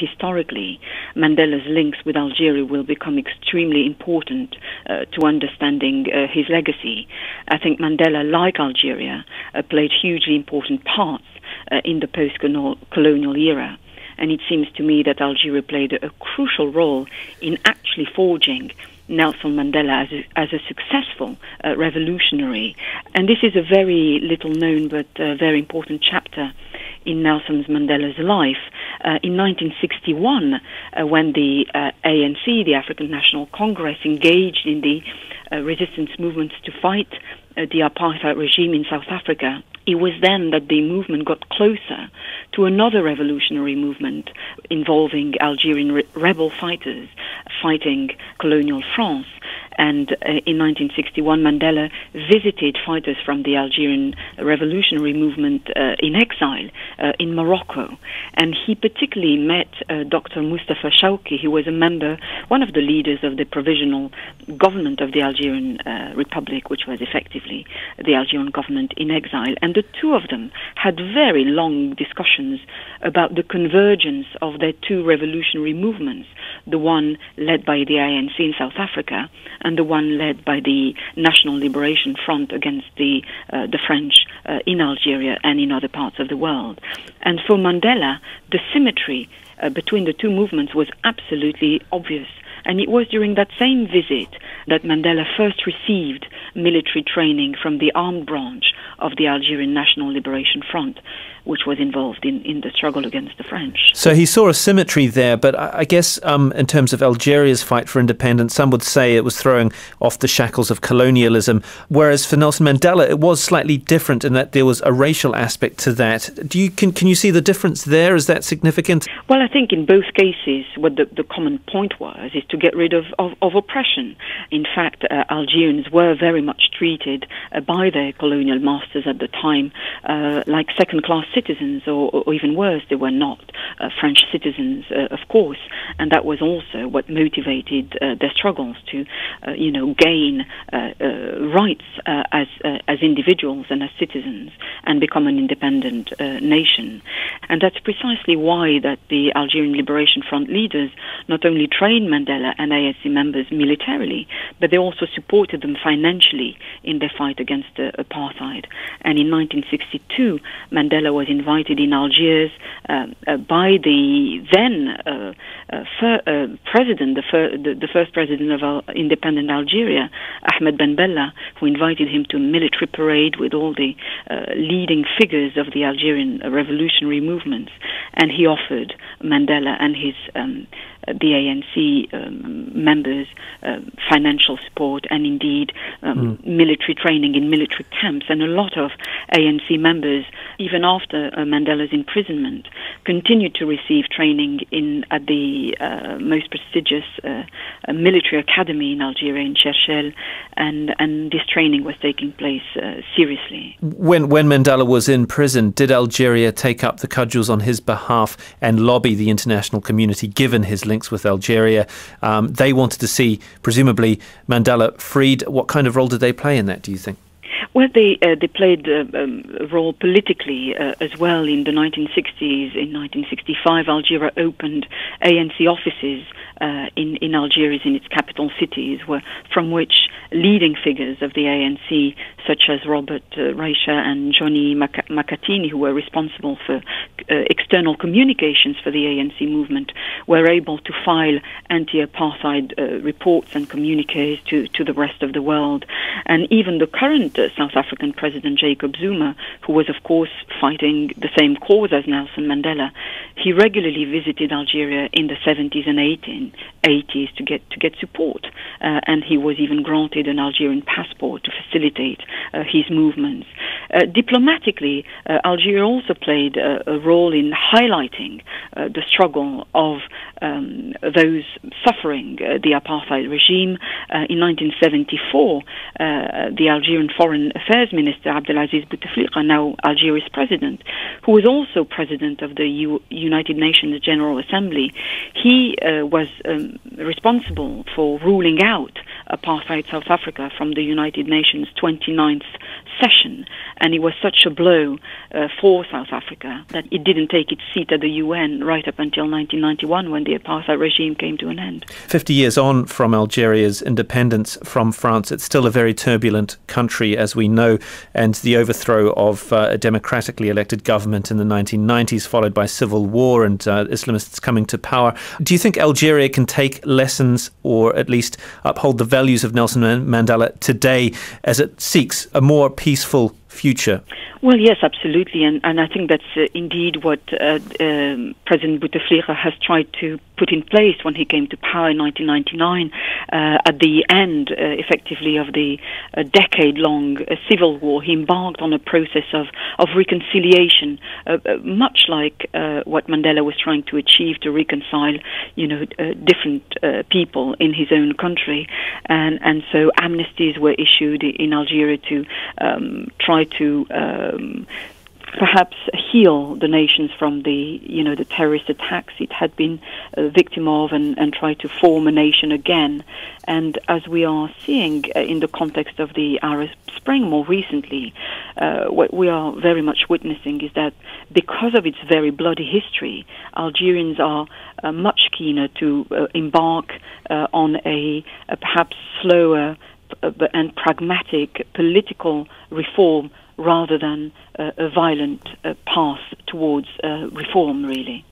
historically, Mandela's links with Algeria will become extremely important uh, to understanding uh, his legacy. I think Mandela, like Algeria, uh, played hugely important parts uh, in the post-colonial era. And it seems to me that Algeria played a, a crucial role in actually forging Nelson Mandela as a, as a successful uh, revolutionary. And this is a very little known but uh, very important chapter in Nelson Mandela's life. Uh, in 1961, uh, when the uh, ANC, the African National Congress, engaged in the uh, resistance movements to fight the apartheid regime in South Africa, it was then that the movement got closer to another revolutionary movement involving Algerian re- rebel fighters fighting colonial France. And uh, in 1961, Mandela visited fighters from the Algerian revolutionary movement uh, in exile uh, in Morocco. And he particularly met uh, Dr. Mustafa Shawki, who was a member, one of the leaders of the provisional government of the Algerian uh, Republic, which was effectively the Algerian government in exile. And the two of them had very long discussions about the convergence of their two revolutionary movements, the one led by the ANC in South Africa and the one led by the National Liberation Front against the uh, the French uh, in Algeria and in other parts of the world. And for Mandela, the symmetry uh, between the two movements was absolutely obvious. And it was during that same visit that Mandela first received military training from the armed branch of the Algerian National Liberation Front which was involved in, in the struggle against the French. So he saw a symmetry there, but I guess um, in terms of Algeria's fight for independence, some would say it was throwing off the shackles of colonialism, whereas for Nelson Mandela it was slightly different in that there was a racial aspect to that. Do you can, can you see the difference there? Is that significant? Well, I think in both cases, what the, the common point was is to get rid of, of, of oppression. In fact, uh, Algerians were very much treated uh, by their colonial masters at the time uh, like second-class citizens, or, or, even worse, they were not French citizens, uh, of course, and that was also what motivated uh, their struggles to, uh, you know, gain uh, uh, rights as as individuals and as citizens and become an independent nation. And that's precisely why that the Algerian Liberation Front leaders not only trained Mandela and ANC members militarily, but they also supported them financially in their fight against apartheid. And in 1962, Mandela was invited in Algiers uh, uh, by the then uh, uh fir- uh, president, the, fir- the, the, first president of Al- independent Algeria, Ahmed Ben Bella, who invited him to a military parade with all the uh, leading figures of the Algerian revolutionary movements, and he offered Mandela and his um, the ANC um, members uh, financial support and indeed um, mm. military training in military camps. And a lot of ANC members, even after uh, Mandela's imprisonment, continued to receive training in at the uh, most prestigious uh, uh, military academy in Algeria, in Cherchell, and, and this training was taking place uh, seriously. When, when Mandela was in prison, did Algeria take up the cudgels on his behalf and lobby the international community, given his links with Algeria. Um, they wanted to see, presumably, Mandela freed. What kind of role did they play in that, do you think? Well, they uh, they played uh, um, a role politically uh, as well in the 1960s. In 1965, Algeria opened ANC offices uh, in in in its capital cities, where from which leading figures of the ANC, such as Robert uh, and Johnny Mac- Makatini, who were responsible for uh, external communications for the ANC movement, were able to file anti-apartheid uh, reports and communiques to to the rest of the world, and even the current uh, South African President Jacob Zuma, who was of course fighting the same cause as Nelson Mandela, he regularly visited Algeria in the 70s and 80s 80s to get to get support, uh, and he was even granted an Algerian passport to facilitate uh, his movements. Uh, diplomatically, uh, Algeria also played a, role in highlighting uh, the struggle of um, those suffering uh, the apartheid regime. in 1974, the Algerian Foreign Affairs Minister Abdelaziz Bouteflika, now Algeria's president, who was also president of the U- United Nations General Assembly, he was um, responsible for ruling out apartheid South Africa from the United Nations 29th session. And it was such a blow uh, for South Africa that it didn't take its seat at the UN right up until 1991 when the apartheid regime came to an end. 50 years on from Algeria's independence from France, it's still a very turbulent country, as we know, and the overthrow of uh, a democratically elected government in the 1990s, followed by civil war and uh, Islamists coming to power. Do you think Algeria can take lessons or at least uphold the values of Nelson Mandela today as it seeks a more peaceful future? Well, yes, absolutely, and and I think that's uh, indeed what uh, um, President Bouteflika has tried to put in place when he came to power in 1999. Uh, at the end, uh, effectively, of the uh, decade-long uh, civil war, he embarked on a process of of reconciliation, much like what Mandela was trying to achieve to reconcile, you know, different people in his own country, and and so amnesties were issued in Algeria to um, try to um, perhaps heal the nations from the you know the terrorist attacks it had been a victim of and, and try to form a nation again. And as we are seeing uh, in the context of the Arab Spring more recently uh, what we are very much witnessing is that because of its very bloody history Algerians are uh, much keener to uh, embark uh, on a, a perhaps slower and pragmatic political reform rather than uh, a violent uh, path towards uh, reform, really.